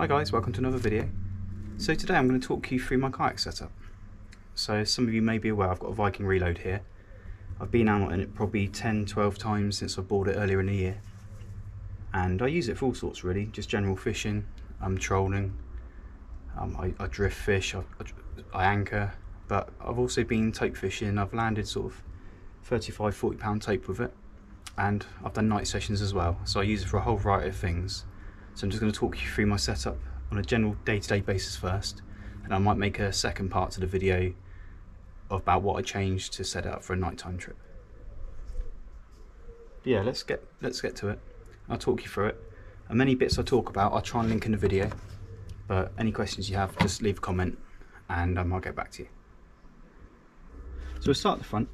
Hi guys, welcome to another video. So today I'm going to talk you through my kayak setup. So some of you may be aware, I've got a Viking Reload here. I've been out on it probably 10-12 times since I bought it earlier in the year. And I use it for all sorts really, just general fishing, I'm trolling, um, I, I, drift fish, I, I, anchor, but I've also been tope fishing, I've landed sort of 35 40 pound tope with it and I've done night sessions as well so I use it for a whole variety of things so I'm just going to talk you through my setup on a general day-to-day -day basis first and I might make a second part to the video about what I changed to set up for a nighttime trip. But yeah, let's get let's get to it. I'll talk you through it. And many bits I talk about, I'll try and link in the video. But any questions you have, just leave a comment and um, I'll get back to you. So we'll start at the front.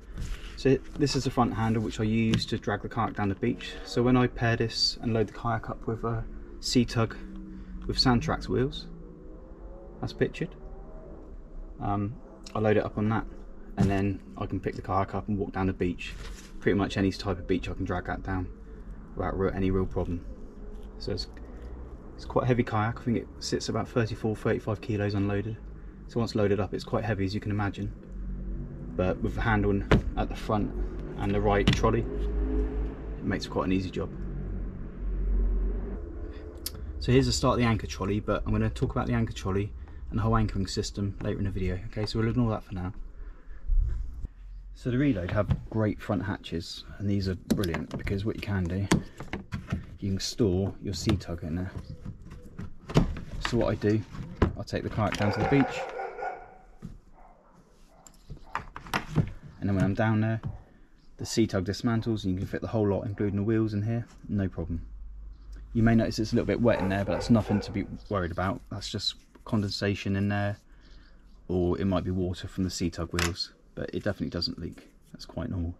So this is the front handle which I use to drag the kayak down the beach. So when I pair this and load the kayak up with a C-Tug with Sandtrakz wheels, as pictured, um, I load it up on that and then I can pick the kayak up and walk down the beach. Pretty much any type of beach I can drag that down without any real problem. So it's, it's quite a heavy kayak, I think it sits about 34-35 kilos unloaded. So once loaded up it's quite heavy as you can imagine. But with the handle at the front and the right trolley, it makes quite an easy job. So here's the start of the anchor trolley, but I'm going to talk about the anchor trolley and the whole anchoring system later in the video. Okay, so we'll ignore that for now. So the Reload have great front hatches and these are brilliant because what you can do, you can store your C-Tug in there. So what I do, I'll take the kayak down to the beach and then when I'm down there, the C-Tug dismantles and you can fit the whole lot including the wheels in here, no problem. You may notice it's a little bit wet in there but that's nothing to be worried about, that's just condensation in there or it might be water from the C-Tug wheels but it definitely doesn't leak. That's quite normal.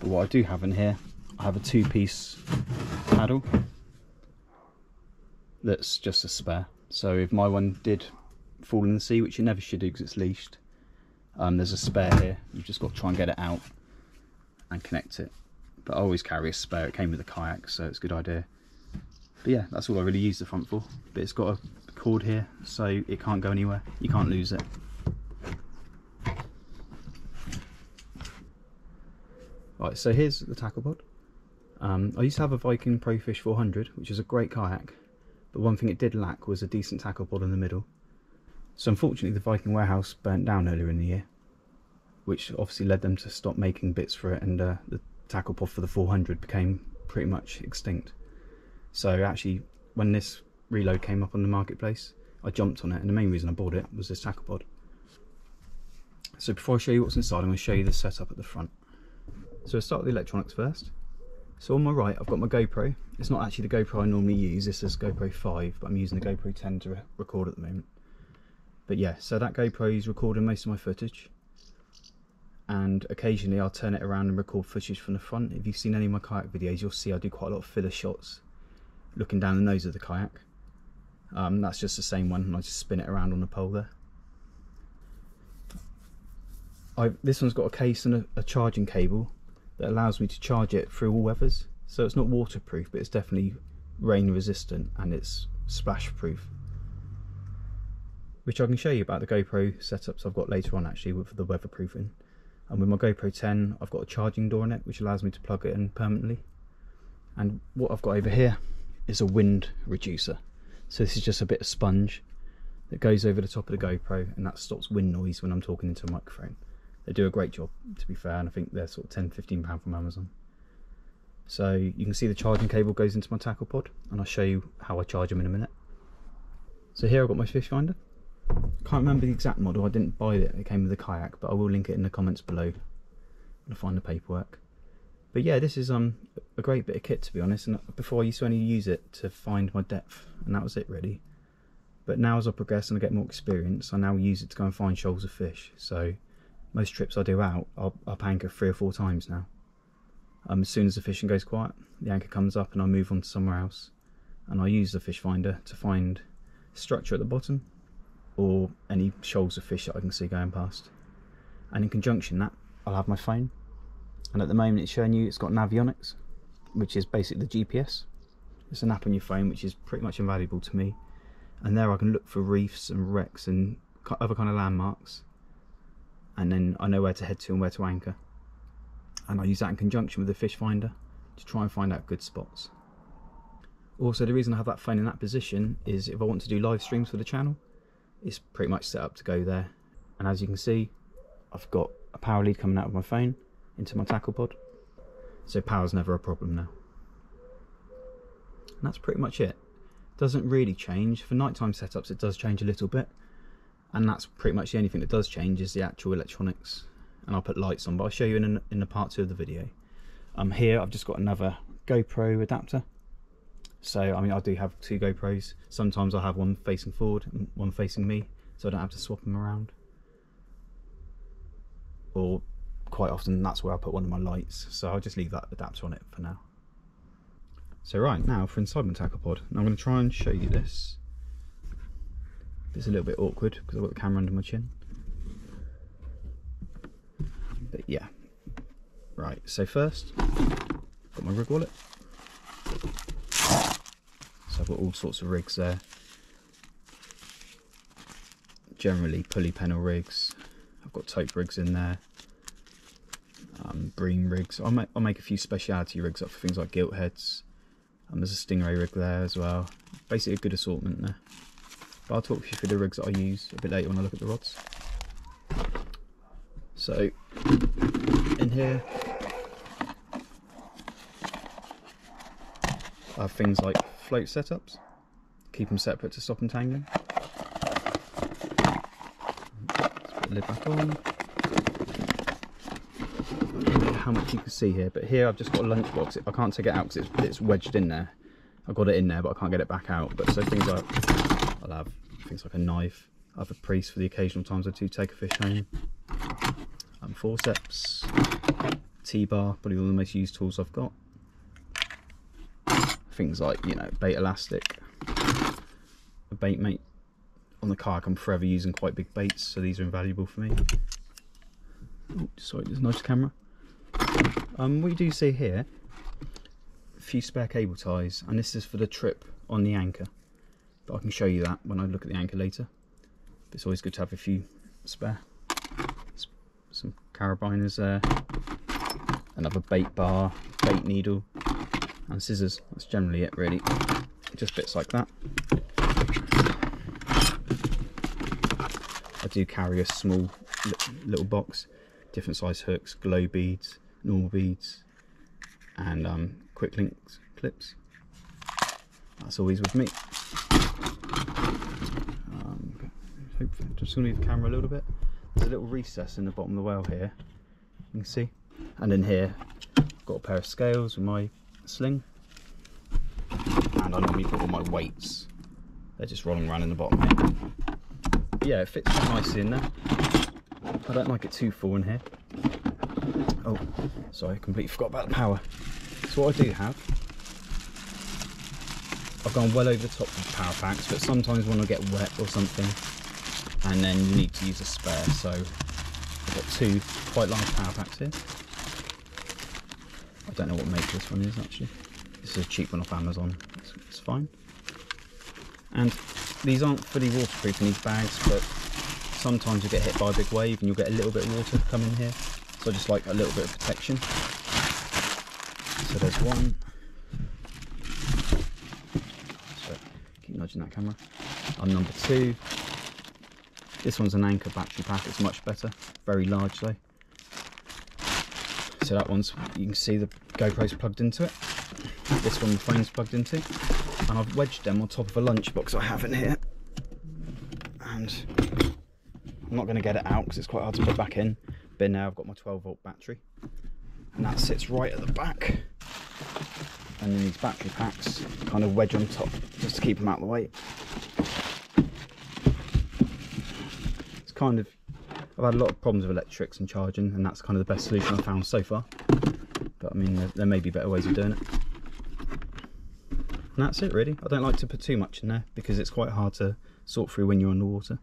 But what I do have in here I have a two-piece paddle that's just a spare. So if my one did fall in the sea which you never should do because it's leashed um, there's a spare here. You've just got to try and get it out and connect it. But I always carry a spare. It came with a kayak so it's a good idea but yeah that's all I really use the front for. But it's got a cord here so it can't go anywhere. You can't lose it. Right so here's the tackle pod. Um, I used to have a Viking Profish 400 which is a great kayak but one thing it did lack was a decent tackle pod in the middle. So unfortunately the Viking warehouse burnt down earlier in the year which obviously led them to stop making bits for it and uh, the tackle pod for the 400 became pretty much extinct so actually when this reload came up on the marketplace, I jumped on it and the main reason I bought it was this tackle pod. So before I show you what's inside, I'm going to show you the setup at the front. So I'll start with the electronics first. So on my right, I've got my GoPro. It's not actually the GoPro I normally use, this is GoPro 5, but I'm using the GoPro 10 to re record at the moment. But yeah, so that GoPro is recording most of my footage. And occasionally I'll turn it around and record footage from the front. If you've seen any of my kayak videos, you'll see I do quite a lot of filler shots looking down the nose of the kayak. Um, that's just the same one and I just spin it around on the pole there. I've, this one's got a case and a, a, charging cable that allows me to charge it through all weathers. So it's not waterproof but it's definitely rain resistant and it's splash proof. Which I can show you about the GoPro setups I've got later on actually with the weatherproofing. And with my GoPro 10 I've got a charging door in it which allows me to plug it in permanently. And what I've got over here is a wind reducer. So this is just a bit of sponge that goes over the top of the GoPro and that stops wind noise when I'm talking into a microphone. They do a great job to be fair and I think they're sort of 10 15 pound from Amazon. So you can see the charging cable goes into my tackle pod and I'll show you how I charge them in a minute. So here I've got my fish finder. Can't remember the exact model, I didn't buy it, it came with the kayak, but I will link it in the comments below to find the paperwork. But yeah, this is um a great bit of kit to be honest. And before I used to only use it to find my depth, and that was it really. But now as I progress and I get more experience, I now use it to go and find shoals of fish. So most trips I do out, I'll, I'll anchor three or four times now. Um, as soon as the fishing goes quiet, the anchor comes up and I move on to somewhere else. And I use the fish finder to find structure at the bottom or any shoals of fish that I can see going past. And in conjunction that, I'll have my phone and at the moment it's showing you it's got Navionics which is basically the GPS it's an app on your phone which is pretty much invaluable to me. And there I can look for reefs and wrecks and other kind of landmarks. And then I know where to head to and where to anchor. And I use that in conjunction with the fish finder to try and find out good spots. Also the reason I have that phone in that position is if I want to do live streams for the channel it's pretty much set up to go there. And as you can see I've got a power lead coming out of my phone into my tackle pod so power's never a problem now. And that's pretty much it. Doesn't really change. For nighttime setups it does change a little bit. And that's pretty much the only thing that does change is the actual electronics. And I'll put lights on, but I'll show you in, in the part two of the video. Um, here I've just got another GoPro adapter. So, I mean, I do have two GoPros. Sometimes I have one facing forward and one facing me, so I don't have to swap them around. Or quite often that's where I put one of my lights. So I'll just leave that adapter on it for now. So right, now for inside my tackle pod. I'm going to try and show you this. It's a little bit awkward because I've got the camera under my chin. But yeah. Right, so first, got my rig wallet. So I've got all sorts of rigs there. Generally pulley pennel rigs. I've got tope rigs in there. Um, bream rigs. I'll make, I'll make a few speciality rigs up for things like gilt heads, and there's a Stingray rig there as well. Basically a good assortment there. But I'll talk you through the rigs that I use a bit later when I look at the rods. So, in here, I have things like float setups. Keep them separate to stop entangling. Let's put the lid back on how much you can see here, but here I've just got a lunchbox. I can't take it out because it's, it's, wedged in there. I've got it in there, but I can't get it back out. But so things like, I'll have things like a knife. I have a priest for the occasional times I do take a fish home. Um, forceps, T-bar, probably all the most used tools I've got. Things like, you know, bait elastic, a bait mate. On the kayak I'm forever using quite big baits, so these are invaluable for me. Oh, sorry, there's a nice camera. Um, we do see here a few spare cable ties, and this is for the trip on the anchor. But I can show you that when I look at the anchor later. It's always good to have a few spare. Some carabiners there, another bait bar, bait needle, and scissors. That's generally it, really. Just bits like that. I do carry a small little box, different size hooks, glow beads, normal beads and um, quick links clips. That's always with me. Um, just going to move the camera a little bit. There's a little recess in the bottom of the well here. You can see. And in here, I've got a pair of scales with my sling. And I normally put all my weights. They're just rolling around in the bottom here. But yeah, it fits nicely in there. I don't like it too full in here. Oh, sorry, I completely forgot about the power. So what I do have, I've gone well over the top of power packs, but sometimes when I get wet or something, and then you need to use a spare, so I've got two quite large power packs here. I don't know what make this one is actually. This is a cheap one off Amazon, it's, it's fine. And these aren't fully waterproof in these bags, but sometimes you get hit by a big wave and you'll get a little bit of water come in here. So just like a little bit of protection. So there's one. So keep nudging that camera. On number two. This one's an Anker battery pack, it's much better. Very large though. So that one's, you can see the GoPro's plugged into it. This one the phone's plugged into. And I've wedged them on top of a lunchbox I have in here. And I'm not going to get it out because it's quite hard to put back in bin now I've got my 12 volt battery. And that sits right at the back. And then these battery packs kind of wedge on top just to keep them out of the way. It's kind of I've had a lot of problems with electrics and charging and that's kind of the best solution I've found so far. But I mean there, there may be better ways of doing it. And that's it really. I don't like to put too much in there because it's quite hard to sort through when you're underwater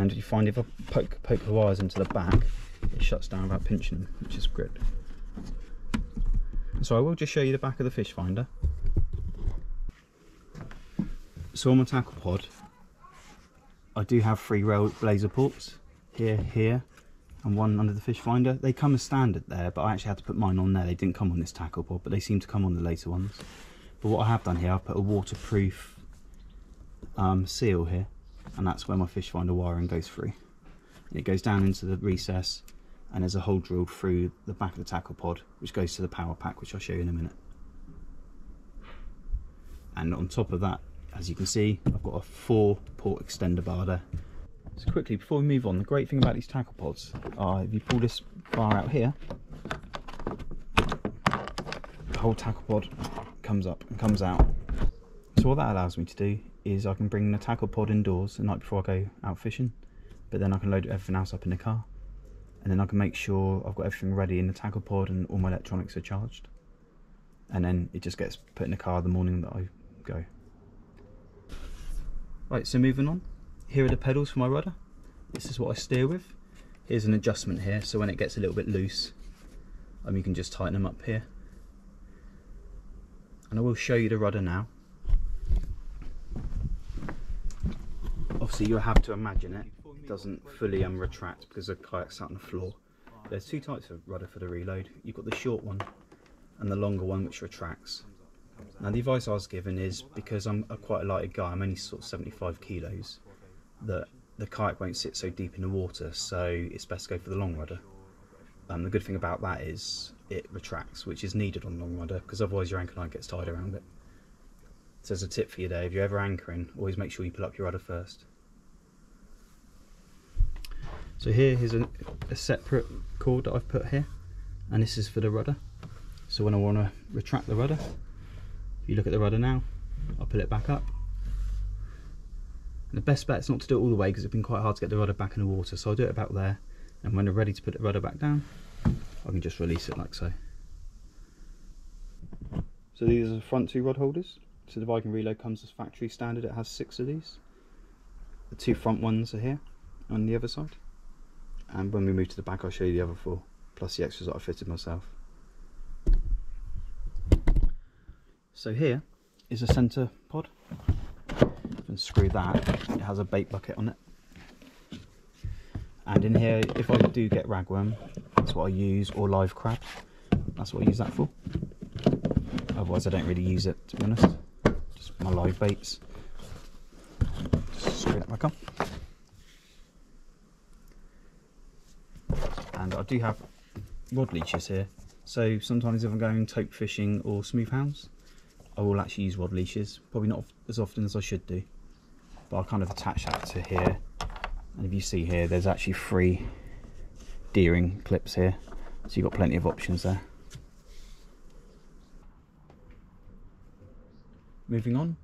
and you find if I poke, poke the wires into the back it shuts down without pinching them which is great so I will just show you the back of the fish finder So on my tackle pod, I do have three rail blazer ports here, here, and one under the fish finder. They come as standard there, but I actually had to put mine on there. They didn't come on this tackle pod, but they seem to come on the later ones. But what I have done here, I've put a waterproof um, seal here, and that's where my fish finder wiring goes through. And it goes down into the recess, and there's a hole drilled through the back of the tackle pod, which goes to the power pack, which I'll show you in a minute. And on top of that, as you can see, I've got a four port extender bar there. So quickly, before we move on, the great thing about these tackle pods are if you pull this bar out here, the whole tackle pod comes up and comes out. So what that allows me to do is I can bring the tackle pod indoors the night before I go out fishing, but then I can load everything else up in the car. And then I can make sure I've got everything ready in the tackle pod and all my electronics are charged. And then it just gets put in the car the morning that I go. Right, so moving on. Here are the pedals for my rudder. This is what I steer with. Here's an adjustment here, so when it gets a little bit loose, um, you can just tighten them up here. And I will show you the rudder now. Obviously you'll have to imagine it, it doesn't fully um, retract because the kayak's sat on the floor. There's two types of rudder for the reload. You've got the short one and the longer one which retracts. Now the advice I was given is because I'm a quite a lighter guy, I'm only sort of 75 kilos, that the kayak won't sit so deep in the water, so it's best to go for the long rudder. And the good thing about that is it retracts, which is needed on the long rudder, because otherwise your anchor line gets tied around it. So as a tip for you there, if you're ever anchoring, always make sure you pull up your rudder first. So here is a, a separate cord that I've put here, and this is for the rudder. So when I want to retract the rudder, if you look at the rudder now, I'll pull it back up. And the best bet is not to do it all the way because it's been quite hard to get the rudder back in the water. So I'll do it about there. And when I'm ready to put the rudder back down, I can just release it like so. So these are the front two rod holders. So the Viking Reload comes as factory standard. It has six of these. The two front ones are here on the other side. And when we move to the back, I'll show you the other four, plus the extras that I fitted myself. So here is a centre pod. And screw that. It has a bait bucket on it. And in here, if I do get ragworm, that's what I use, or live crab. That's what I use that for. Otherwise, I don't really use it, to be honest. Just my live baits. Just screw that back on. And I do have rod leashes here. So sometimes if I'm going tope fishing or smooth hounds, I will actually use rod leashes. Probably not as often as I should do. But I'll kind of attach that to here. And if you see here, there's actually three D-ring clips here. So you've got plenty of options there. Moving on,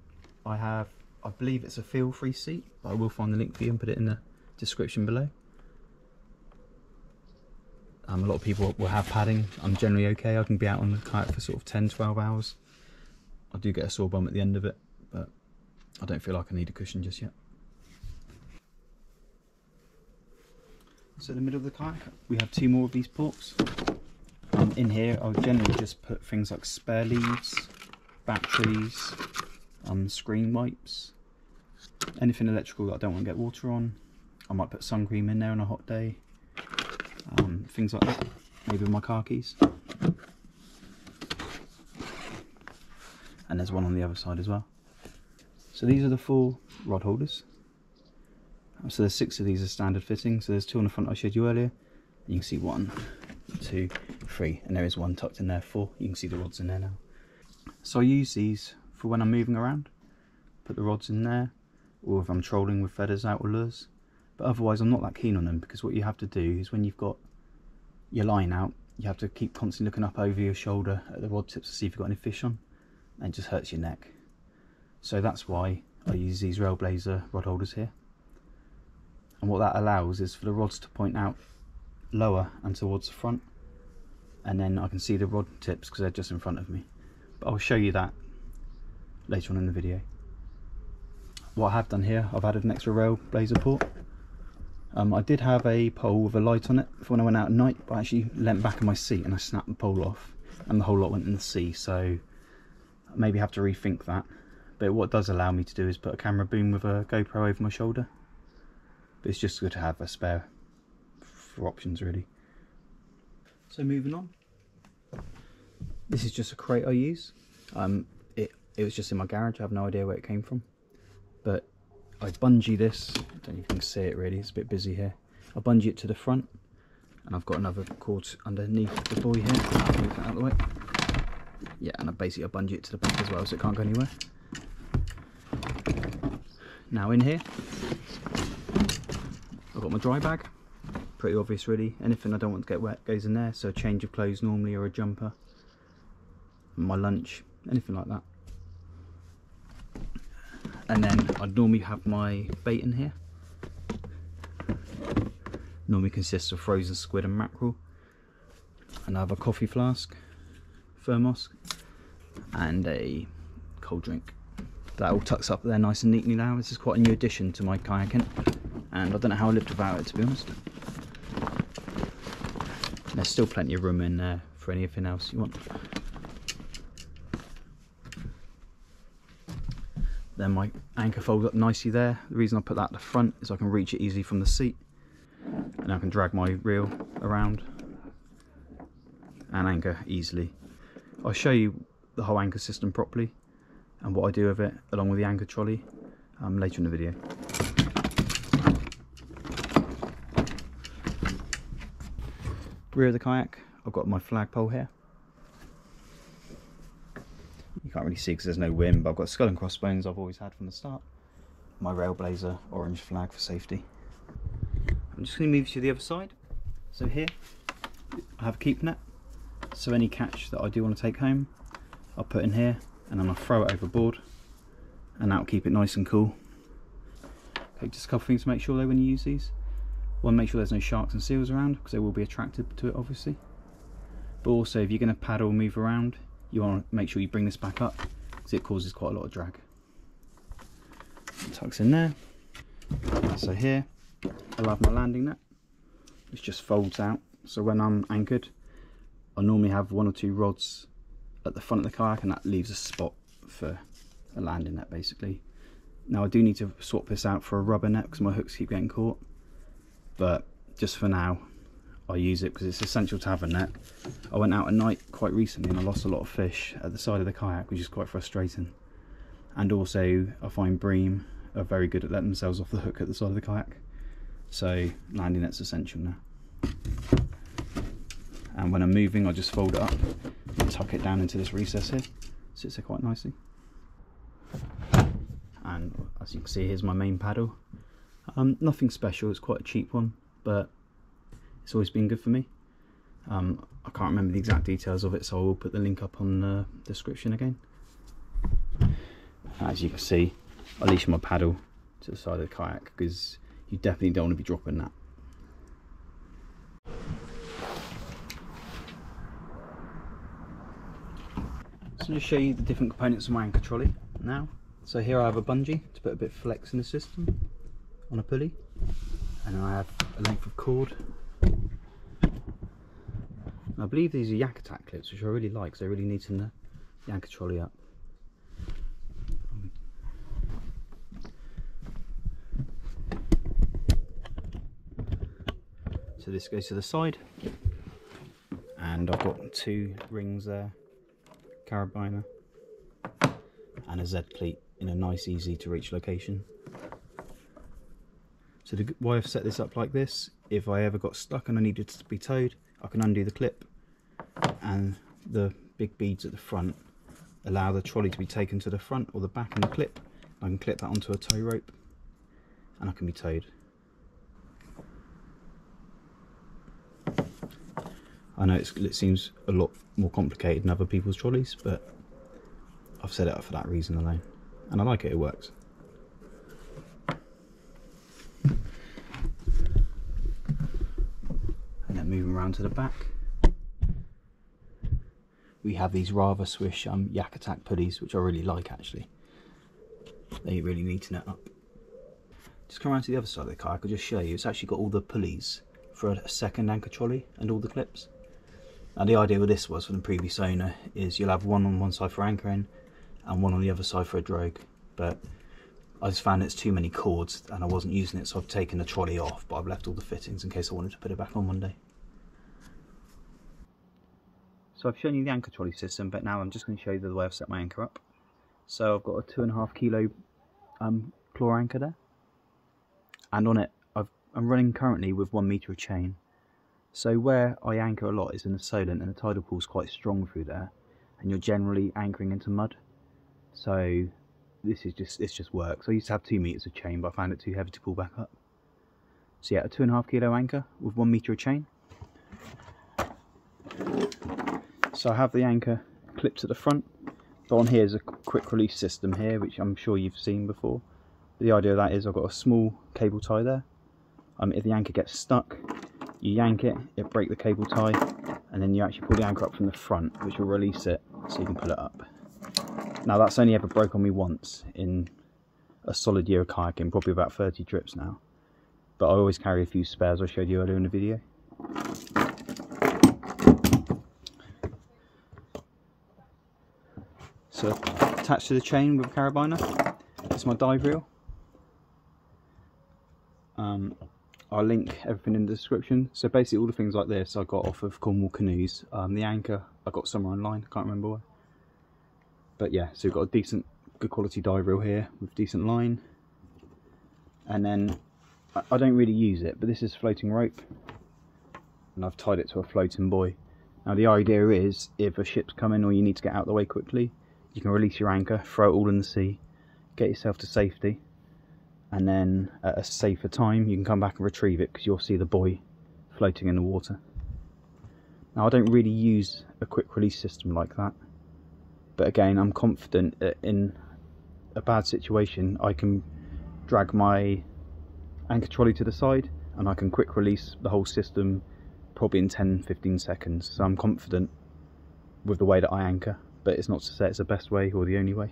I have, I believe it's a Feelfree seat, but I will find the link for you and put it in the description below. Um, a lot of people will have padding. I'm generally okay. I can be out on the kayak for sort of 10, 12 hours. I do get a sore bum at the end of it, but I don't feel like I need a cushion just yet. So in the middle of the kayak, we have two more of these ports. Um, in here, I'll generally just put things like spare leads, batteries, um, screen wipes, anything electrical that I don't want to get water on. I might put sun cream in there on a hot day, um, things like that, maybe with my car keys. And there's one on the other side as well. So these are the four rod holders. So there's six of these are standard fitting. So there's two on the front I showed you earlier. You can see one, two, three, and there is one tucked in there, four. You can see the rods in there now. So I use these for when I'm moving around. Put the rods in there, or if I'm trolling with feathers out or lures. But otherwise I'm not that keen on them because what you have to do is when you've got your line out, you have to keep constantly looking up over your shoulder at the rod tips to see if you've got any fish on. And it just hurts your neck. So that's why I use these Railblaza rod holders here. And what that allows is for the rods to point out lower and towards the front. And then I can see the rod tips because they're just in front of me. But I'll show you that later on in the video. What I have done here, I've added an extra Railblaza port. Um, I did have a pole with a light on it for when I went out at night, but I actually leant back in my seat and I snapped the pole off and the whole lot went in the sea. So maybe have to rethink that. but what does allow me to do is put a camera boom with a GoPro over my shoulder. But it's just good to have a spare for options really. So moving on. This is just a crate I use. Um, it, it was just in my garage, I have no idea where it came from. I bungee this, I don't can see it really, it's a bit busy here. I bungee it to the front and I've got another cord underneath the buoy here. Move that out the way. Yeah, and I basically bungee it to the back as well so it can't go anywhere. Now in here, I've got my dry bag. Pretty obvious really. Anything I don't want to get wet goes in there. So a change of clothes normally or a jumper. My lunch, anything like that. And then I'd normally have my bait in here. Normally consists of frozen squid and mackerel. And I have a coffee flask, thermos, and a cold drink. That all tucks up there nice and neatly now. This is quite a new addition to my kayaking. And I don't know how I lived without it to be honest. There's still plenty of room in there for anything else you want. Then my anchor folds up nicely there. The reason I put that at the front is I can reach it easily from the seat. And I can drag my reel around and anchor easily. I'll show you the whole anchor system properly and what I do with it along with the anchor trolley um, later in the video. Rear of the kayak, I've got my flagpole here. You can't really see because there's no wind, but I've got skull and crossbones I've always had from the start. My Railblaza orange flag for safety. I'm just going to move to the other side. So here, I have a keep net. So any catch that I do want to take home, I'll put in here and then I'll throw it overboard and that'll keep it nice and cool. Okay, just a couple things to make sure though when you use these. One, make sure there's no sharks and seals around because they will be attracted to it obviously. But also if you're going to paddle move around, you want to make sure you bring this back up because it causes quite a lot of drag. Tucks in there. So here I'll have my landing net. It just folds out. So when I'm anchored, I normally have one or two rods at the front of the kayak and that leaves a spot for a landing net basically. Now I do need to swap this out for a rubber net because my hooks keep getting caught. But just for now, I use it because it's essential to have a net. I went out at night quite recently and I lost a lot of fish at the side of the kayak, which is quite frustrating. And also, I find bream are very good at letting themselves off the hook at the side of the kayak. So landing net's essential now. And when I'm moving, I just fold it up and tuck it down into this recess here. Sits there quite nicely. And as you can see, here's my main paddle. Um, nothing special, it's quite a cheap one, but it's always been good for me. Um, I can't remember the exact details of it, so I will put the link up on the description again. As you can see, I leash my paddle to the side of the kayak because you definitely don't want to be dropping that. So I'm going to show you the different components of my anchor trolley now. So here I have a bungee to put a bit of flex in the system on a pulley. And I have a length of cord. I believe these are YakAttack clips, which I really like because they really neaten the, the anchor trolley up. So this goes to the side and I've got two rings there, carabiner and a Z cleat in a nice easy to reach location. So the, why I've set this up like this, if I ever got stuck and I needed to be towed, I can undo the clip and the big beads at the front allow the trolley to be taken to the front or the back and the clip. I can clip that onto a tow rope and I can be towed. I know it seems a lot more complicated than other people's trolleys, but I've set it up for that reason alone. And I like it, it works. And then moving around to the back, we have these rather swish um, YakAttack pulleys, which I really like actually. They really neaten it up. Just come around to the other side of the car, I could just show you. It's actually got all the pulleys for a second anchor trolley and all the clips. Now the idea with this was from the previous owner is you'll have one on one side for anchoring and one on the other side for a drogue. But I just found it's too many cords and I wasn't using it, so I've taken the trolley off, but I've left all the fittings in case I wanted to put it back on Monday. So I've shown you the anchor trolley system, but now I'm just going to show you the way I've set my anchor up. So I've got a two and a half kilo um, claw anchor there, and on it I've, I'm running currently with one meter of chain. So where I anchor a lot is in the Solent, and the tidal pool is quite strong through there, and you're generally anchoring into mud. So this is just it's just work. So I used to have two meters of chain, but I found it too heavy to pull back up. So yeah, a two and a half kilo anchor with one meter of chain. So I have the anchor clipped at the front. But on here is a quick release system here, which I'm sure you've seen before. The idea of that is I've got a small cable tie there. Um, if the anchor gets stuck, you yank it, it break the cable tie, and then you actually pull the anchor up from the front, which will release it so you can pull it up. Now that's only ever broke on me once in a solid year of kayaking, probably about 30 trips now. But I always carry a few spares I showed you earlier in the video. So attached to the chain with a carabiner It's my dive reel. Um, I'll link everything in the description. So basically all the things like this I got off of Cornwall Canoes. Um, the anchor I got somewhere online, I can't remember where. But yeah, so we've got a decent, good quality dive reel here with decent line. And then I don't really use it, but this is floating rope. And I've tied it to a floating buoy. Now the idea is, if a ship's coming or you need to get out of the way quickly, you can release your anchor, throw it all in the sea, get yourself to safety, and then at a safer time you can come back and retrieve it because you'll see the buoy floating in the water. Now I don't really use a quick release system like that, but again I'm confident that in a bad situation I can drag my anchor trolley to the side and I can quick release the whole system probably in 10-15 seconds so I'm confident with the way that I anchor but it's not to say it's the best way or the only way.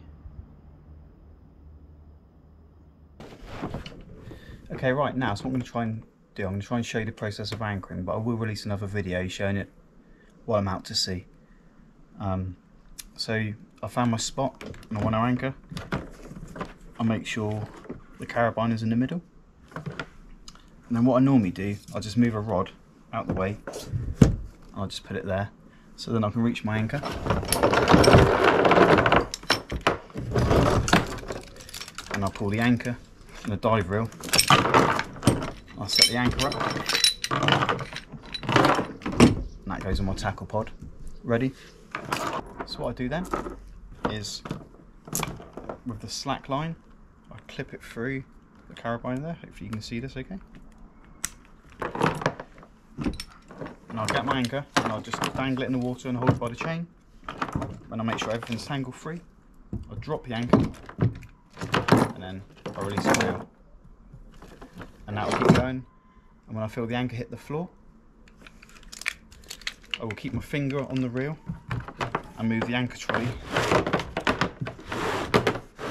Okay, right now, so what I'm going to try and do, I'm going to try and show you the process of anchoring, but I will release another video showing it while I'm out to sea. Um, so I found my spot and I want to anchor. I make sure the carabiner is in the middle. And then what I normally do, I'll just move a rod out the way. I'll just put it there so then I can reach my anchor. I'll pull the anchor and the dive reel. I'll set the anchor up. And that goes on my tackle pod. Ready? So what I do then is with the slack line, I clip it through the carabiner there. Hopefully you can see this okay. and I'll get my anchor and I'll just dangle it in the water and hold it by the chain and I'll make sure everything's tangle free I'll drop the anchor I'll release it now. and that will keep going and when I feel the anchor hit the floor I will keep my finger on the reel and move the anchor trolley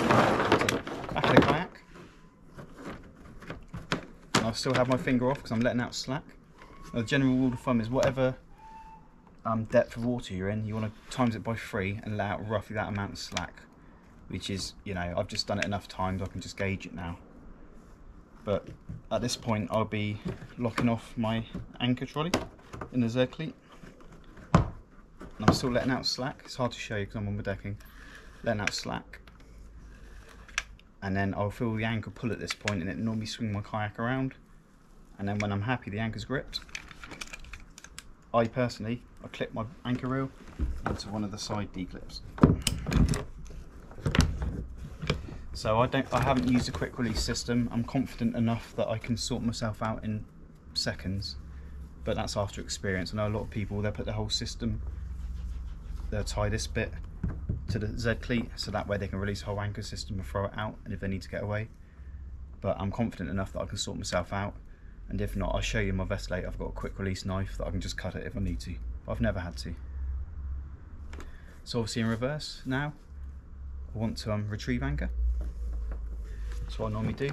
back of the kayak and I'll still have my finger off because I'm letting out slack now, the general rule of thumb is whatever um, depth of water you're in, you want to times it by three and let out roughly that amount of slack. Which is, you know, I've just done it enough times, I can just gauge it now. But at this point, I'll be locking off my anchor trolley in the Z cleat. And I'm still letting out slack. It's hard to show you because I'm on the decking. Letting out slack. And then I'll feel the anchor pull at this point and it normally swing my kayak around. And then when I'm happy the anchor's gripped, I personally, I clip my anchor reel onto one of the side D-clips. So I don't, I haven't used a quick release system. I'm confident enough that I can sort myself out in seconds, but that's after experience. I know a lot of people, they'll put the whole system, they'll tie this bit to the Z cleat, so that way they can release the whole anchor system and throw it out, and if they need to get away. But I'm confident enough that I can sort myself out and if not I'll show you my vest later I've got a quick release knife that I can just cut it if I need to But I've never had to so obviously in reverse now I want to um, retrieve anchor that's what I normally do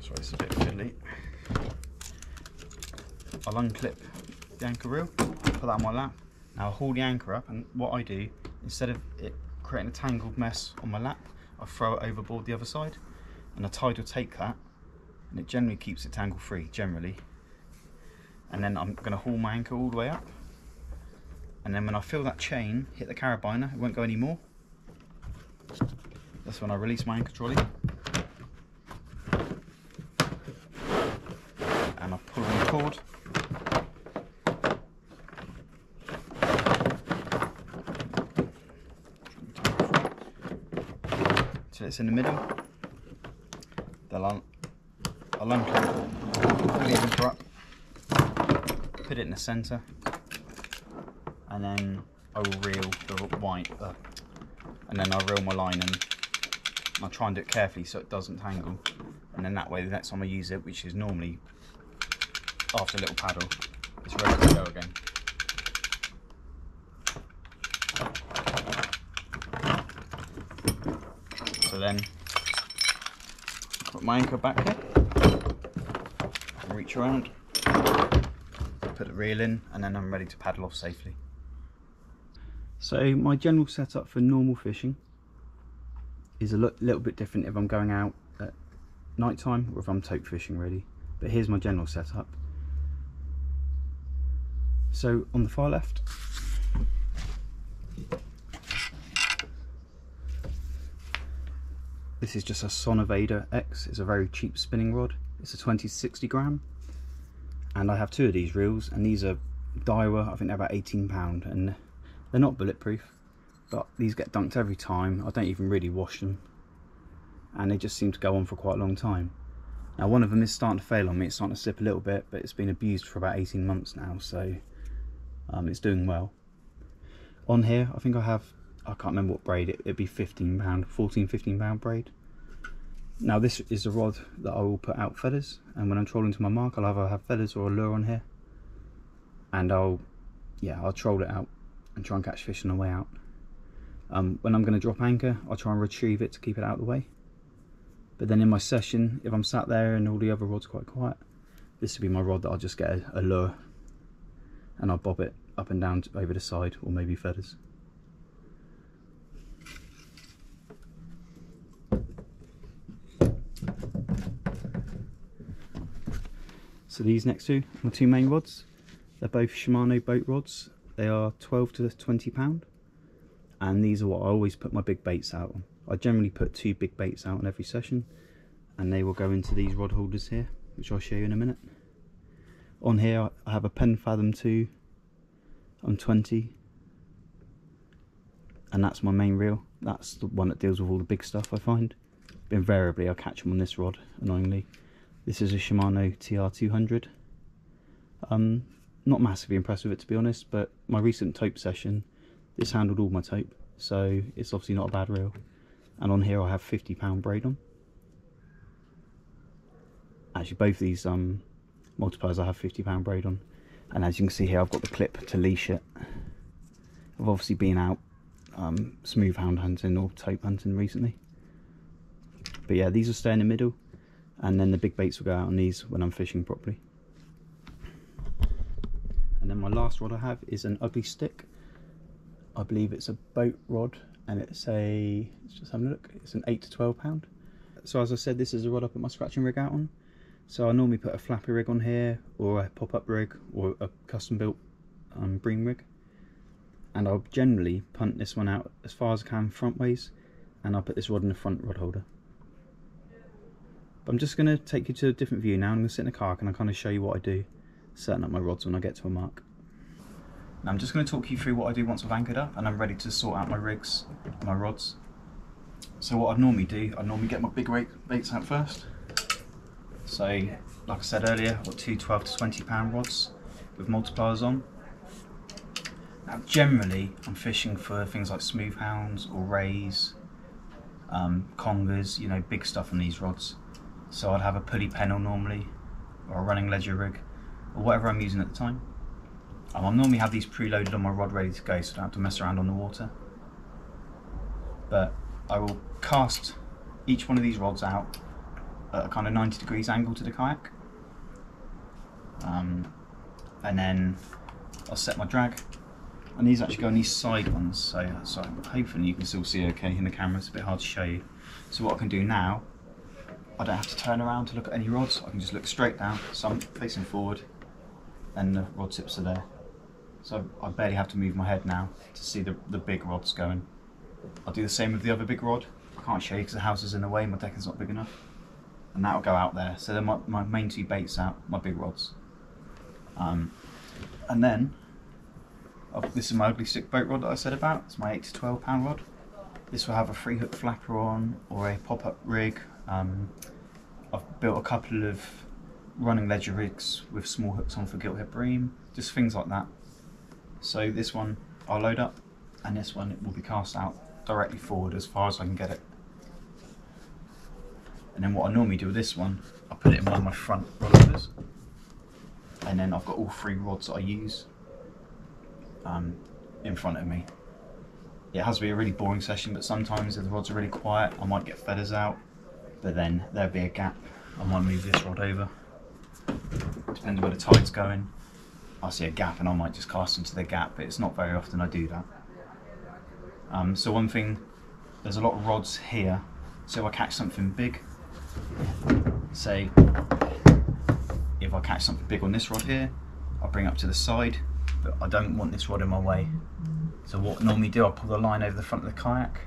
sorry it's a bit fiddly I'll unclip the anchor reel put that on my lap now I'll haul the anchor up and what I do instead of it creating a tangled mess on my lap, I throw it overboard the other side, and the tide will take that, and it generally keeps it tangle free, generally. And then I'm going to haul my anchor all the way up, and then when I feel that chain hit the carabiner, it won't go anymore. That's when I release my anchor trolley. And I pull on the cord. Till it's in the middle. Then I'll, I'll pull the anchor up, put it in the centre, and then I will reel the white, uh, and then I'll reel my line and I'll try and do it carefully so it doesn't tangle. And then that way, the next time I use it, which is normally after a little paddle, it's ready to go again. So then, put my anchor back here, reach around, put the reel in, and then I'm ready to paddle off safely. So my general setup for normal fishing is a little bit different if I'm going out at night time or if I'm tope fishing really. But here's my general setup. So on the far left, this is just a Sonik Vader X. It's a very cheap spinning rod. It's a 20 60 gram. And I have two of these reels and these are Daiwa, I think they're about 18 pound and they're not bulletproof, but these get dunked every time. I don't even really wash them. And they just seem to go on for quite a long time. Now one of them is starting to fail on me. It's starting to slip a little bit, but it's been abused for about 18 months now, so um, it's doing well. On here, I think I have, I can't remember what braid, it, it'd be 15 pound, 14, 15 pound braid. Now this is a rod that I will put out feathers, and when I'm trolling to my mark, I'll either have feathers or a lure on here. And I'll, yeah, I'll troll it out and try and catch fish on the way out. Um, when I'm going to drop anchor, I'll try and retrieve it to keep it out of the way. But then in my session, if I'm sat there and all the other rods are quite quiet, this would be my rod that I'll just get a, a lure and I'll bob it up and down over the side or maybe feathers. So these next two, my two main rods, they're both Shimano boat rods they are 12 to 20 pound and these are what I always put my big baits out on. I generally put two big baits out on every session and they will go into these rod holders here which I'll show you in a minute. On here I have a Penn Fathom 2 on 20 and that's my main reel. That's the one that deals with all the big stuff I find. Invariably I catch them on this rod annoyingly. This is a Shimano TR200. Um, not massively impressed with it to be honest, but my recent tope session, this handled all my tope, so it's obviously not a bad reel. And on here I have 50 pound braid on. Actually both these um, multipliers I have 50 pound braid on. And as you can see here I've got the clip to leash it. I've obviously been out um, smooth hound hunting or tope hunting recently. But yeah, these will stay in the middle and then the big baits will go out on these when I'm fishing properly and then my last rod I have is an Ugly Stik I believe it's a boat rod and it's a let's just have a look it's an 8 to 12 pound. So as I said this is a rod I put my scratching rig out on. So I normally put a flappy rig on here or a pop-up rig or a custom built um, bream rig. And I'll generally punt this one out as far as I can front ways and I'll put this rod in the front rod holder. But I'm just going to take you to a different view now. I'm going to sit in the car and I'll kind of show you what I do? Setting up my rods when I get to a mark. I'm just going to talk you through what I do once I've anchored up and I'm ready to sort out my rigs my rods. So what I'd normally do, I'd normally get my big weight baits out first. So like I said earlier, I've got two 12 to 20 pound rods with multipliers on. Now generally I'm fishing for things like smooth hounds or rays, um, congers, you know, big stuff on these rods. So I'd have a pulley pennel normally, or a running ledger rig, or whatever I'm using at the time. Um, I normally have these preloaded on my rod ready to go so I don't have to mess around on the water. But I will cast each one of these rods out at a kind of 90 degrees angle to the kayak. Um, and then I'll set my drag and these actually go on these side ones, so, so hopefully you can still see okay in the camera, it's a bit hard to show you. So what I can do now, I don't have to turn around to look at any rods, I can just look straight down, so I'm facing forward, and the rod tips are there. So I barely have to move my head now to see the, the big rods going. I'll do the same with the other big rod. I can't show you because the house is in the way, my deck is not big enough. And that'll go out there. So then my, my main two baits out, my big rods. Um, and then, oh, this is my Ugly Stik boat rod that I said about. It's my 8 to 12 pound rod. This will have a free hook flapper on or a pop-up rig. Um, I've built a couple of running ledger rigs with small hooks on for gilthead bream, just things like that. So this one I'll load up and this one will be cast out directly forward as far as I can get it. And then what I normally do with this one, I put it in one of my front rod holders. And then I've got all three rods that I use um, in front of me. It has to be a really boring session, but sometimes if the rods are really quiet, I might get feathers out, but then there'll be a gap. I might move this rod over. Depends where the tide's going. I see a gap and I might just cast into the gap, but it's not very often I do that. Um, so one thing, there's a lot of rods here, so if I catch something big, say if I catch something big on this rod here, I'll bring up to the side, but I don't want this rod in my way. So what I normally do, I'll pull the line over the front of the kayak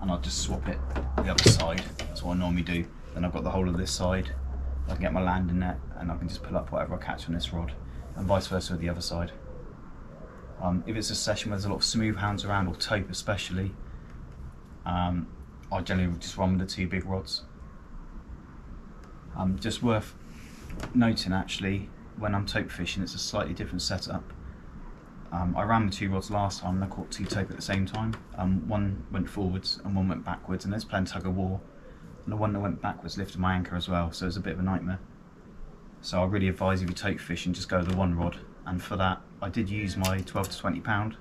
and I'll just swap it the other side. That's what I normally do. Then I've got the whole of this side. I can get my landing net and I can just pull up whatever I catch on this rod and vice versa with the other side. Um, if it's a session where there's a lot of smooth hounds around, or tope especially, um, I generally just run with the two big rods. Um, just worth noting actually, when I'm tope fishing, it's a slightly different setup. Um, I ran the two rods last time and I caught two tope at the same time. Um, one went forwards and one went backwards, and there's playing tug of war. And the one that went backwards lifted my anchor as well, so it was a bit of a nightmare. So I really advise if you fish and just go the one rod. And for that, I did use my 12 to 20 pound,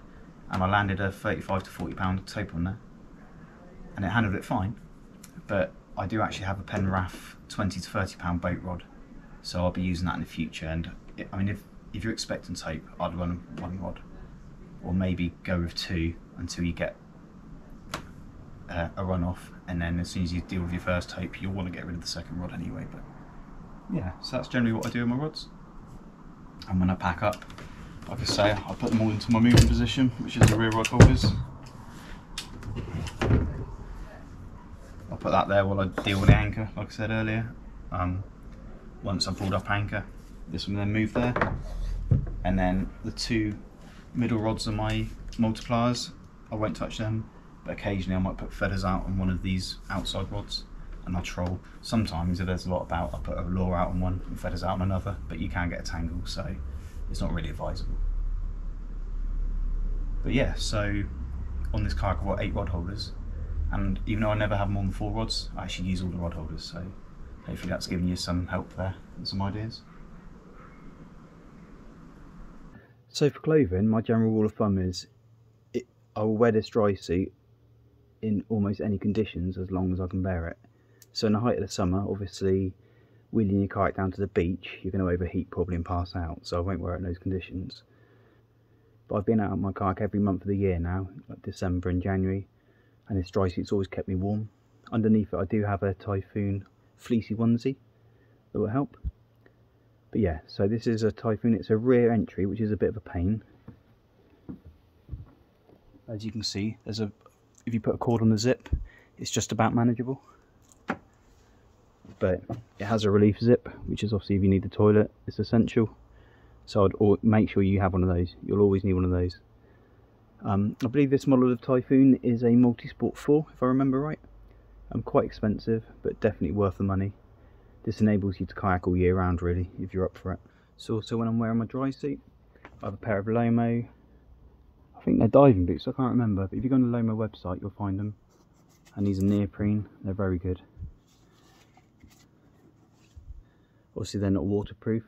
and I landed a 35 to 40 pound tope on there, and it handled it fine. But I do actually have a Penraf 20 to 30 pound boat rod, so I'll be using that in the future. And it, I mean, if if you're expecting tope, I'd run one rod, or maybe go with two until you get uh, a run off, and then as soon as you deal with your first tope, you'll want to get rid of the second rod anyway. But yeah, so that's generally what I do with my rods. And when I pack up, like I say, I put them all into my moving position, which is the rear rod holders. I'll put that there while I deal with the anchor, like I said earlier. Um, once I've pulled up anchor, this one then move there. And then the two middle rods are my multipliers. I won't touch them, but occasionally I might put feathers out on one of these outside rods and I troll. Sometimes if there's a lot about, I put a lure out on one and feathers out on another, but you can get a tangle, so it's not really advisable. But yeah, so on this kayak I've got eight rod holders, and even though I never have more than four rods, I actually use all the rod holders, so hopefully that's given you some help there and some ideas. So for clothing, my general rule of thumb is it, I will wear this dry suit in almost any conditions as long as I can bear it. So in the height of the summer, obviously, wheeling your kayak down to the beach, you're going to overheat probably and pass out, so I won't wear it in those conditions. But I've been out on my kayak every month of the year now, like December and January, and this dry suit's always kept me warm. Underneath it I do have a Typhoon fleecy onesie that will help. But yeah, so this is a Typhoon, it's a rear entry, which is a bit of a pain. As you can see, there's a if you put a cord on the zip, it's just about manageable but it has a relief zip which is obviously if you need the toilet it's essential. So I'd make sure you have one of those. You'll always need one of those. Um, I believe this model of Typhoon is a multi-sport 4 if I remember right. Um, quite expensive but definitely worth the money. This enables you to kayak all year round really if you're up for it. So also when I'm wearing my dry suit I have a pair of Lomo. I think they're diving boots I can't remember but if you go on the Lomo website you'll find them. And these are neoprene. They're very good Obviously they're not waterproof,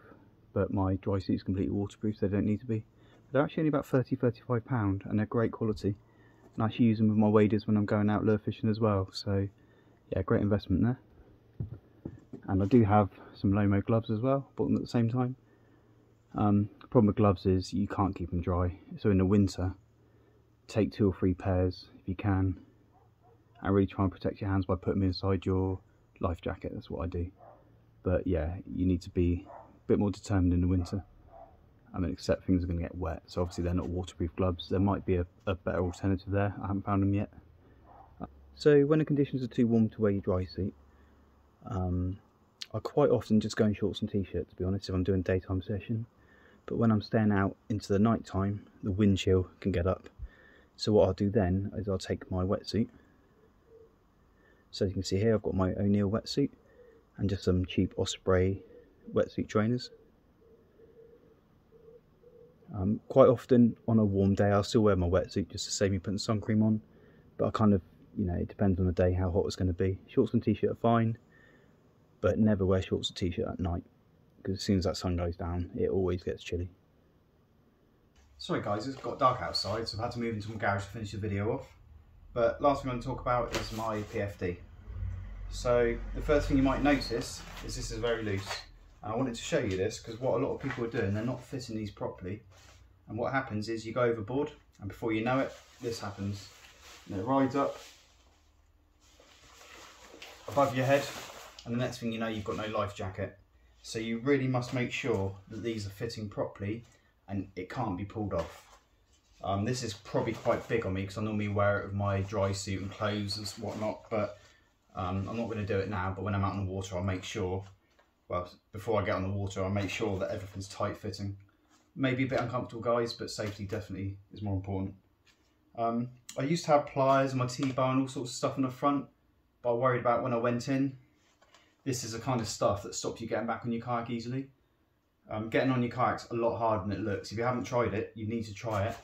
but my dry suit is completely waterproof, so they don't need to be. But They're actually only about 30-35 pound, and they're great quality. And I actually use them with my waders when I'm going out lure fishing as well, so yeah, great investment there. And I do have some Lomo gloves as well, bought them at the same time. Um, problem with gloves is you can't keep them dry, so in the winter take two or three pairs if you can and really try and protect your hands by putting them inside your life jacket that's what I do but yeah you need to be a bit more determined in the winter. I mean except things are going to get wet so obviously they're not waterproof gloves. There might be a, a better alternative there. I haven't found them yet. So when the conditions are too warm to wear your dry suit um, I quite often just go in shorts and t-shirt to be honest if I'm doing daytime session. But when I'm staying out into the night time the wind chill can get up. So what I'll do then is I'll take my wetsuit. So as you can see here I've got my O'Neill wetsuit and just some cheap Osprey wetsuit trainers. Um, quite often on a warm day I'll still wear my wetsuit just to save me putting sun cream on but I kind of you know it depends on the day how hot it's going to be. Shorts and t-shirt are fine but never wear shorts and t-shirt at night because as soon as that sun goes down it always gets chilly. Sorry guys it's got dark outside so I've had to move into my garage to finish the video off. But last thing I'm going to talk about is my PFD so the first thing you might notice is this is very loose. And I wanted to show you this because what a lot of people are doing they're not fitting these properly. And what happens is you go overboard and before you know it this happens. And it rides up above your head and the next thing you know you've got no life jacket. So you really must make sure that these are fitting properly and it can't be pulled off. Um, this is probably quite big on me because I normally wear it with my dry suit and clothes and whatnot but um, I'm not going to do it now but when I'm out on the water I'll make sure well before I get on the water I'll make sure that everything's tight fitting maybe a bit uncomfortable guys but safety definitely is more important um, I used to have pliers and my T-bar and all sorts of stuff in the front but I worried about when I went in. This is the kind of stuff that stops you getting back on your kayak easily. Um, getting on your kayak's a lot harder than it looks. If you haven't tried it, you need to try it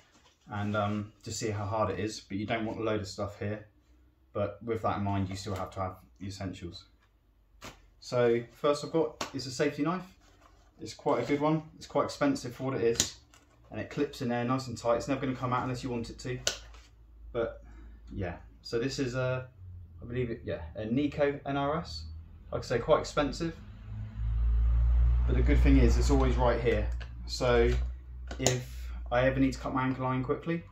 and um, to see how hard it is. But you don't want a load of stuff here. But with that in mind, you still have to have the essentials. So first I've got is a safety knife. It's quite a good one. It's quite expensive for what it is. And it clips in there nice and tight. It's never going to come out unless you want it to. But yeah, so this is a I believe it, yeah, a Neko NRS. Like I say, quite expensive. But the good thing is, it's always right here. So if I ever need to cut my anchor line quickly,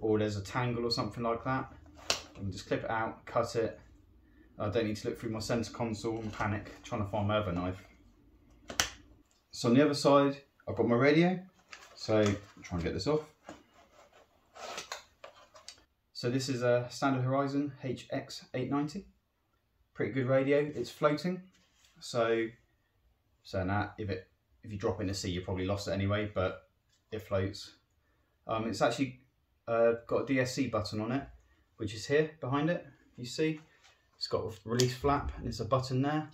or there's a tangle or something like that, I can just clip it out, cut it. I don't need to look through my center console and panic trying to find my other knife. So on the other side, I've got my radio. So try and get this off. So this is a Standard Horizon HX890. Pretty good radio. It's floating. So, so now if it if you drop in the sea, you probably lost it anyway, but it floats. Um, it's actually uh, got a DSC button on it, which is here behind it. You see, it's got a release flap and it's a button there.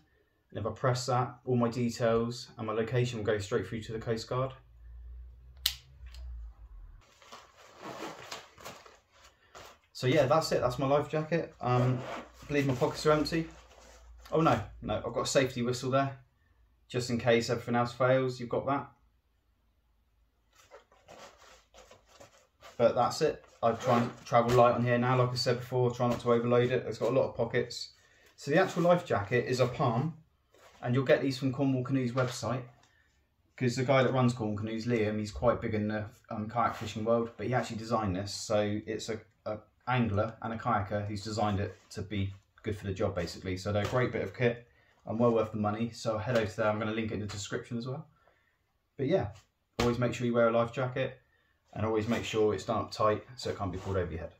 And if I press that, all my details and my location will go straight through to the Coast Guard. So yeah, that's it. That's my life jacket. Um, I believe my pockets are empty. Oh no, no, I've got a safety whistle there. Just in case everything else fails, you've got that. But that's it. I try and travel light on here now, like I said before, try not to overload it. It's got a lot of pockets. So the actual life jacket is a palm, and you'll get these from Cornwall Canoes website because the guy that runs Cornwall Canoes, Liam, he's quite big in the um, kayak fishing world, but he actually designed this. So it's a angler and a kayaker who's designed it to be good for the job basically. So they're a great bit of kit and well worth the money. So head over to there. I'm going to link it in the description as well. But yeah, always make sure you wear a life jacket and always make sure it's done up tight so it can't be pulled over your head.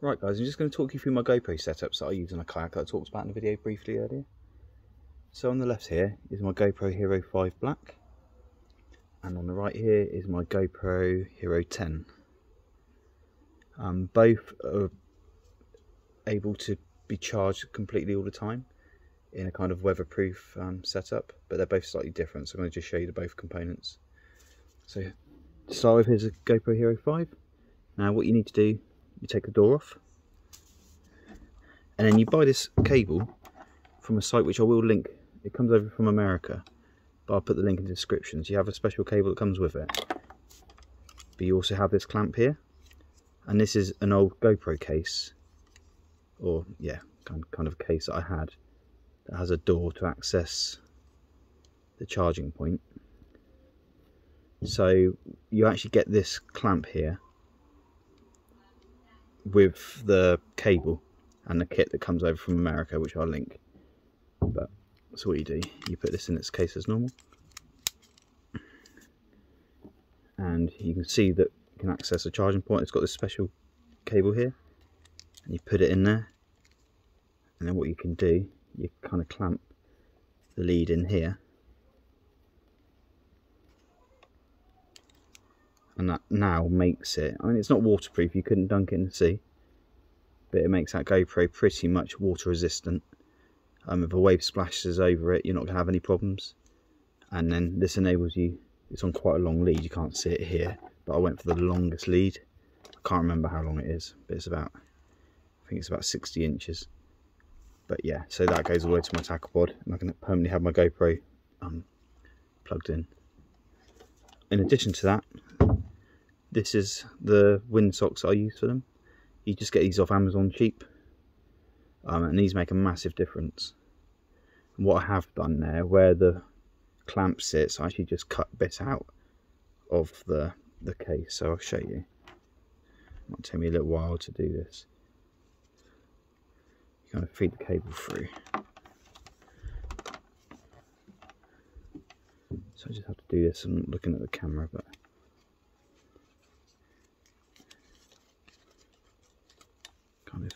Right guys, I'm just going to talk you through my GoPro setups that I use on a kayak that I talked about in the video briefly earlier. So on the left here is my GoPro Hero 5 Black and on the right here is my GoPro Hero 10. Um, both are able to be charged completely all the time in a kind of weatherproof um, setup, but they're both slightly different, so I'm going to just show you the both components. So to start with, here's a GoPro Hero 5. Now what you need to do, you take the door off, and then you buy this cable from a site which I will link. It comes over from America but I'll put the link in the description. So you have a special cable that comes with it. But you also have this clamp here. And this is an old GoPro case. Or, yeah, kind, kind of case that I had. That has a door to access the charging point. So you actually get this clamp here with the cable and the kit that comes over from America, which I'll link. But that's what you do. You put this in its case as normal. And you can see that you can access a charging point. It's got this special cable here. And you put it in there. And then what you can do, you kind of clamp the lead in here. And that now makes it, I mean it's not waterproof, you couldn't dunk it in the sea. But it makes that GoPro pretty much water resistant. Um, if a wave splashes over it, you're not going to have any problems. And then this enables you, it's on quite a long lead, you can't see it here. But I went for the longest lead. I can't remember how long it is, but it's about, I think it's about 60 inches but yeah so that goes all the way to my tackle pod. And I can permanently have my GoPro um, plugged in. In addition to that this is the wind socks I use for them. You just get these off Amazon cheap um, and these make a massive difference. And what I have done there where the clamp sits I actually just cut bits out of the the case. So I'll show you. It might take me a little while to do this kind of feed the cable through. So I just have to do this. I'm looking at the camera, but kind of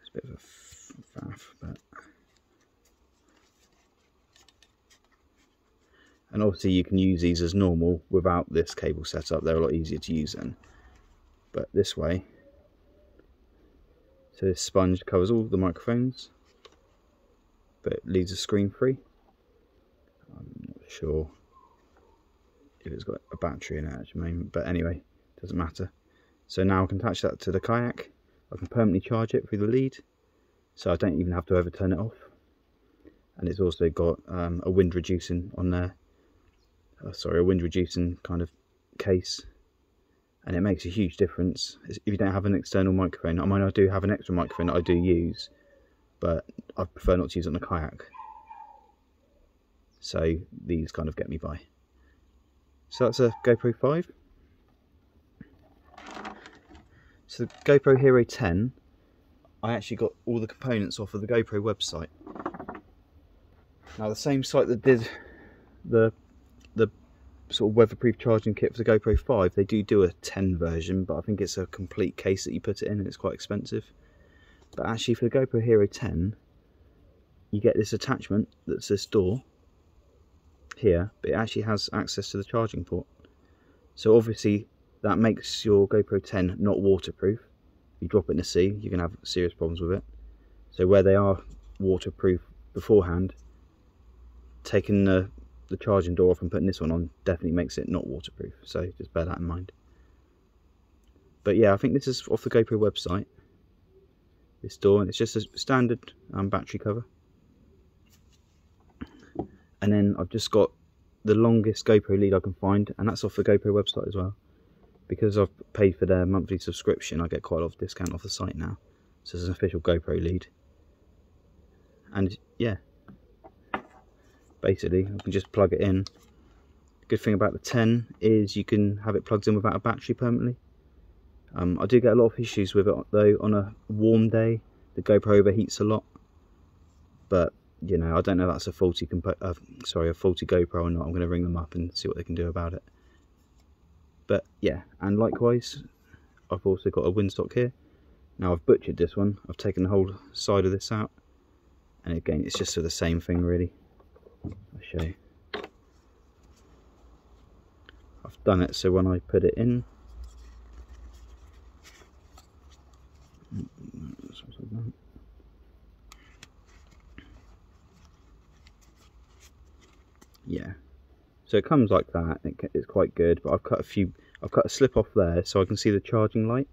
it's a bit of a faff, but and obviously you can use these as normal without this cable setup. They're a lot easier to use then. But this way, so this sponge covers all the microphones, but leaves the screen free. I'm not sure if it's got a battery in it at the moment, but anyway, doesn't matter. So now I can attach that to the kayak. I can permanently charge it through the lead, so I don't even have to ever turn it off. And it's also got um, a wind reducing on there. Uh, sorry, a wind reducing kind of case and it makes a huge difference if you don't have an external microphone. I mean, I do have an extra microphone that I do use, but I prefer not to use it on a kayak. So these kind of get me by. So that's a GoPro 5. So the GoPro Hero 10, I actually got all the components off of the GoPro website. Now the same site that did the the sort of weatherproof charging kit for the GoPro 5, they do do a 10 version, but I think it's a complete case that you put it in and it's quite expensive. But actually for the GoPro Hero 10, you get this attachment that's this door here, but it actually has access to the charging port. So obviously that makes your GoPro 10 not waterproof. If you drop it in the sea, you're going to have serious problems with it. So where they are waterproof beforehand, taking the the charging door off and putting this one on definitely makes it not waterproof. So just bear that in mind. But yeah, I think this is off the GoPro website. This door, and it's just a standard um, battery cover. And then I've just got the longest GoPro lead I can find, and that's off the GoPro website as well. Because I've paid for their monthly subscription, I get quite a lot of discount off the site now. So it's an official GoPro lead. And yeah, basically I can just plug it in. Good thing about the 10 is you can have it plugged in without a battery permanently. Um, I do get a lot of issues with it though on a warm day the GoPro overheats a lot. But you know I don't know if that's a faulty uh, sorry a faulty GoPro or not. I'm going to ring them up and see what they can do about it. But yeah and likewise I've also got a windsock here. Now I've butchered this one. I've taken the whole side of this out. And again it's just for the same thing really I'll show you. I've done it so when I put it in yeah. So it comes like that it's quite good but I've cut a few I've cut a slip off there so I can see the charging light.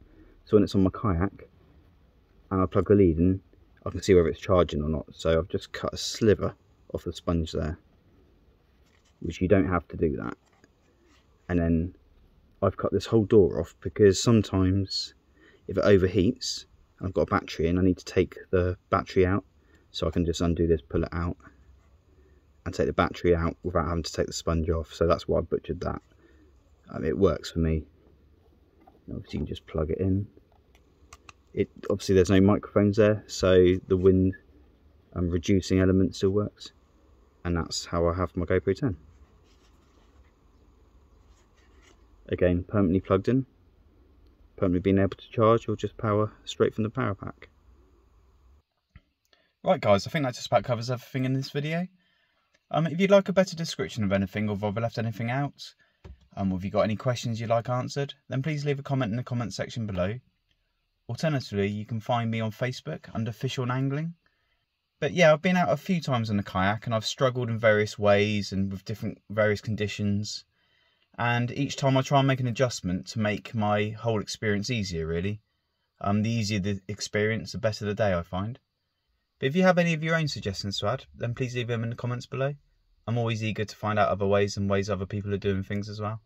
So when it's on my kayak and I plug the lead in I can see whether it's charging or not. So I've just cut a sliver off the sponge there which you don't have to do that. And then I've cut this whole door off because sometimes if it overheats I've got a battery and I need to take the battery out. So I can just undo this pull it out and take the battery out without having to take the sponge off. So that's why I butchered that. Um, it works for me. Obviously, you can just plug it in. It obviously there's no microphones there, so the wind and reducing element still works, and that's how I have my GoPro 10. Again, permanently plugged in, permanently being able to charge or just power straight from the power pack. Right guys, I think that just about covers everything in this video. Um, if you'd like a better description of anything or if I've left anything out, um, or if you've got any questions you'd like answered, then please leave a comment in the comment section below. Alternatively, you can find me on Facebook under Fishaun Angling. But yeah, I've been out a few times on a kayak and I've struggled in various ways and with different various conditions and each time I try and make an adjustment to make my whole experience easier really. Um, the easier the experience, the better the day I find. But if you have any of your own suggestions to add, then please leave them in the comments below. I'm always eager to find out other ways and ways other people are doing things as well.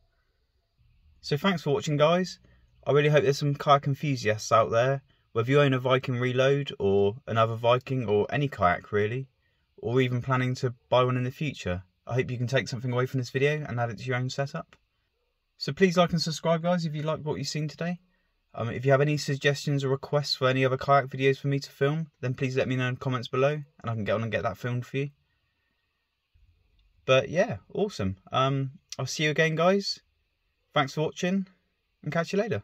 So thanks for watching guys. I really hope there's some kayak enthusiasts out there, whether you own a Viking Reload or another Viking or any kayak really, or even planning to buy one in the future. I hope you can take something away from this video and add it to your own setup. So please like and subscribe guys if you like what you've seen today. Um, if you have any suggestions or requests for any other kayak videos for me to film, then please let me know in the comments below and I can get on and get that filmed for you. But yeah, awesome. Um, I'll see you again guys. Thanks for watching and catch you later.